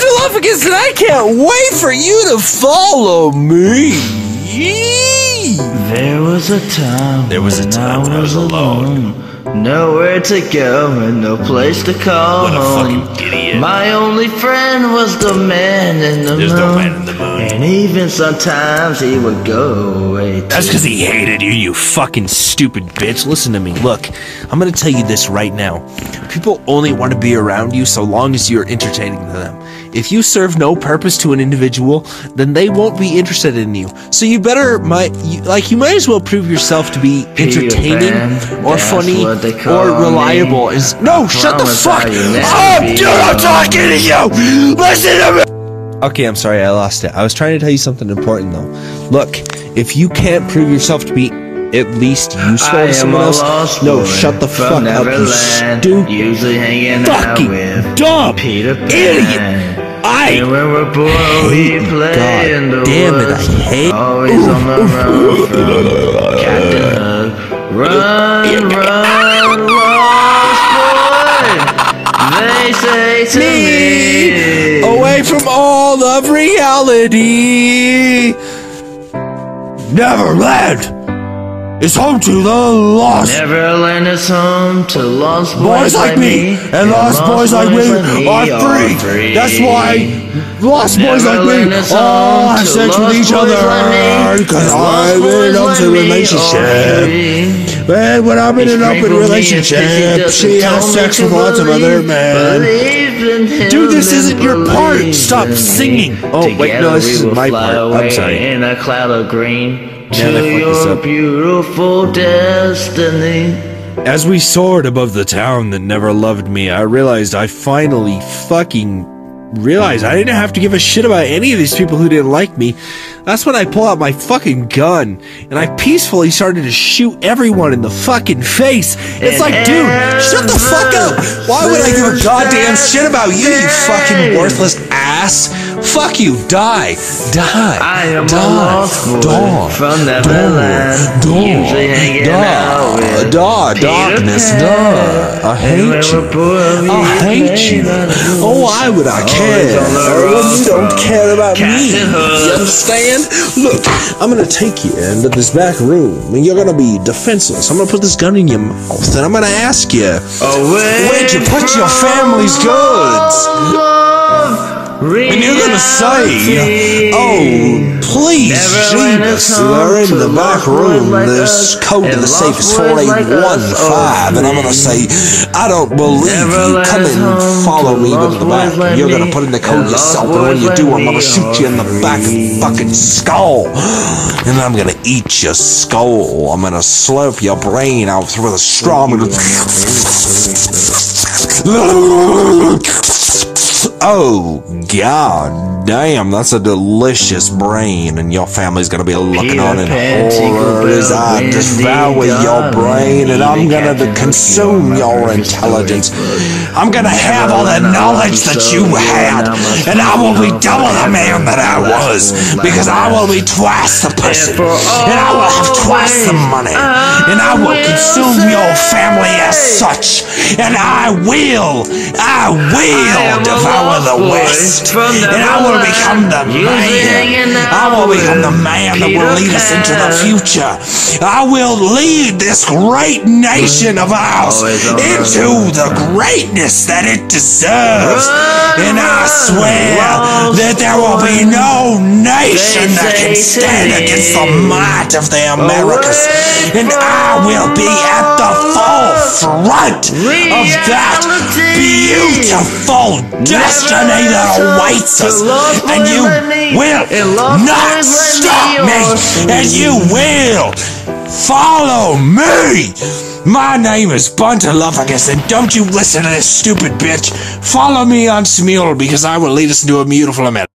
Buntaluffagus, and I can't wait for you to follow me. There was a time. There was a time when I was alone. Nowhere to go and no place to call What a home. fucking idiot. My only friend was the man in the There's moon. no man in the moon. And even sometimes he would go away. Too. That's because he hated you, you fucking stupid bitch. Listen to me. Look, I'm gonna tell you this right now. People only want to be around you so long as you're entertaining them. If you serve no purpose to an individual, then they won't be interested in you. So you better, might, you, like, you might as well prove yourself to be entertaining or that's funny what they call or reliable. me. Is no, I shut the fuck I up, dude. I'm talking to you. Listen to me. Okay, I'm sorry, I lost it. I was trying to tell you something important though. Look, if you can't prove yourself to be at least useful to someone else, no, shut the fuck up, you stupid, Usually hanging fucking out dumb Peter Pan. idiot. I And when we're poor, we hate- play God in the damn it, I woods. hate- Always on the run from Captain Hook. Run, run, lost boy. They say to me. away from all of reality. Neverland is home to the lost. Neverland is home to lost boys, Boys like me and lost boys like me are free. That's why lost boys like Neverland me is all home have to sex with each boys other because and lost I'm in boys an like open me are relationship. free. And when I'm in He an open sprinkled me and relationship, she has sex with lots of other men. believe in him Dude, this isn't your part. Stop singing. Oh, wait, no, this is my part. I'm sorry. In a cloud of green Man, I to fucked this your up. beautiful destiny. As we soared above the town that never loved me, I realized I finally fucking realized I didn't have to give a shit about any of these people who didn't like me. That's when I pull out my fucking gun and I peacefully started to shoot everyone in the fucking face. It's like, dude, shut the fuck up. Why would I give a goddamn shit about you, you fucking worthless ass? Fuck you, die, die, I am a die, lost boy die, from die, Neverland, die, usually hanging out die, with uh, die, Peter darkness, die. I hate you. we're poor, we I hate you. play by the Oh, why would I care? Oh, you don't care about me. You understand? Look, I'm gonna take you into this back room, and you're gonna be defenseless. I'm gonna put this gun in your mouth, and I'm gonna ask you, Away where'd you put your family's goods? And you're gonna say, oh, please, Jesus, they're in the back room. This code to the safe is lost boys like 4815. And I'm gonna say, I don't believe you. Come and follow me into the back. You're gonna put in the code yourself. And when you do, I'm gonna shoot you in the back of your fucking skull. And I'm gonna eat your skull. I'm gonna slurp your brain out through the straw. I'm gonna. Oh, god damn, that's a delicious brain, and your family's gonna be looking Peter on in horror as I devour your brain, and I'm gonna consume your intelligence. I'm gonna have all the knowledge that you had, and I will be double the man that I was, because I will be twice the person, and I will have twice the money, and I will consume your family as such, and I will, I will devour lost the West, and I will Neverland, become the man. I will become the man that will lead us into the future. I will lead this great nation of ours Always on the into the greatness that it deserves. And I swear that there will be no nation that can stand against the might of the Americas. And I will be at the forefront of that beautiful destiny that awaits us. And you will not stop me. And you will follow me. My name is Buntaluffagus, and don't you listen to this stupid bitch. Follow me on Smule because I will lead us into a beautiful America.